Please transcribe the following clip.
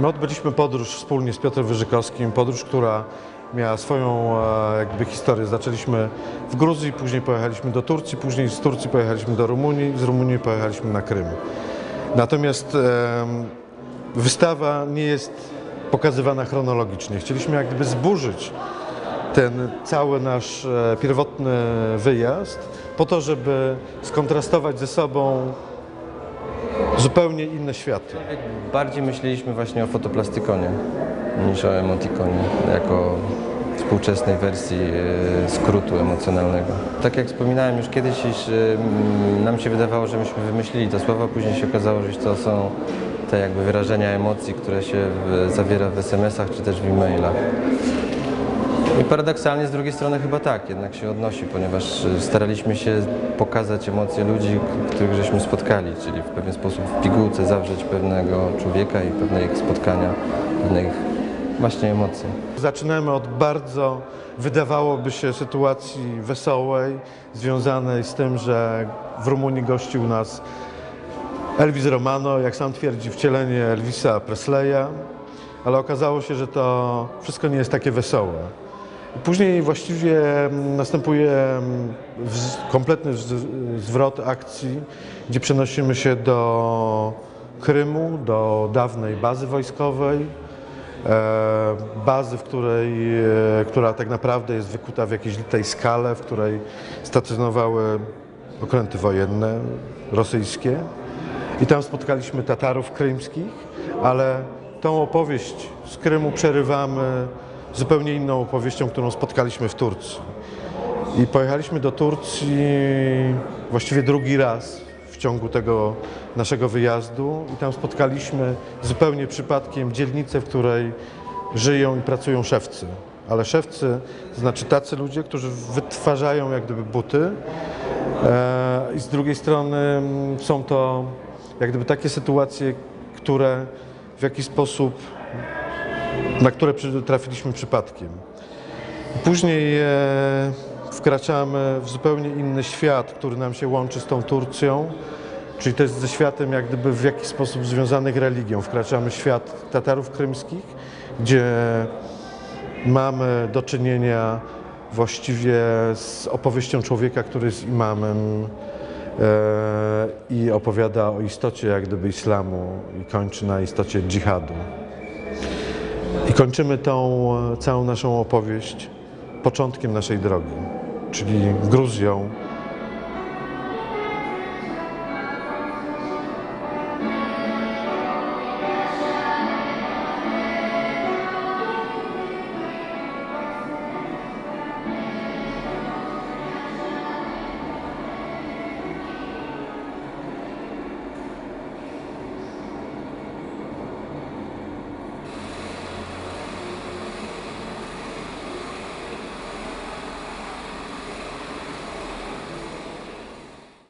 My odbyliśmy podróż wspólnie z Piotrem Wyżykowskim, podróż, która miała swoją e, jakby historię. Zaczęliśmy w Gruzji, później pojechaliśmy do Turcji, później z Turcji pojechaliśmy do Rumunii, z Rumunii pojechaliśmy na Krym. Natomiast wystawa nie jest pokazywana chronologicznie. Chcieliśmy jak gdyby zburzyć ten cały nasz e, pierwotny wyjazd po to, żeby skontrastować ze sobą zupełnie inne światy. Bardziej myśleliśmy właśnie o fotoplastykonie niż o emotikonie, jako współczesnej wersji e, skrótu emocjonalnego. Tak jak wspominałem już kiedyś, iż e, nam się wydawało, że myśmy wymyślili to słowo, później się okazało, że to są te jakby wyrażenia emocji, które się zawiera w SMS-ach czy też w e-mailach. Paradoksalnie z drugiej strony chyba tak, jednak się odnosi, ponieważ e, staraliśmy się pokazać emocje ludzi, których żeśmy spotkali, czyli w pewien sposób w pigułce zawrzeć pewnego człowieka i pewne ich spotkania, pewnych właśnie emocji. Zaczynamy od bardzo, wydawałoby się, sytuacji wesołej, związanej z tym, że w Rumunii gościł nas Elvis Romano, jak sam twierdzi, wcielenie Elvisa Presleya, ale okazało się, że to wszystko nie jest takie wesołe. Później właściwie mm, następuje mm, kompletny zwrot akcji, gdzie przenosimy się do Krymu, do dawnej bazy wojskowej, e, bazy, w której, e, która tak naprawdę jest wykuta w jakiejś litej skale, w której stacjonowały okręty wojenne rosyjskie. I tam spotkaliśmy Tatarów krymskich, ale tą opowieść z Krymu przerywamy zupełnie inną opowieścią, którą spotkaliśmy w Turcji. I pojechaliśmy do Turcji właściwie drugi raz w ciągu tego naszego wyjazdu i tam spotkaliśmy zupełnie przypadkiem dzielnicę, w której żyją i pracują szewcy. Ale szewcy to znaczy tacy ludzie, którzy wytwarzają jak gdyby buty e, i z drugiej strony mm, są to jak gdyby takie sytuacje, które w jakiś sposób, na które trafiliśmy przypadkiem. Później e, wkraczamy w zupełnie inny świat, który nam się łączy z tą Turcją, czyli to jest ze światem jak gdyby w jakiś sposób związanych religią. Wkraczamy w świat Tatarów krymskich, gdzie mamy do czynienia właściwie z opowieścią człowieka, który jest imamem e, i opowiada o istocie jak gdyby islamu i kończy na istocie dżihadu. I kończymy tą e, całą naszą opowieść początkiem naszej drogi, czyli Gruzją,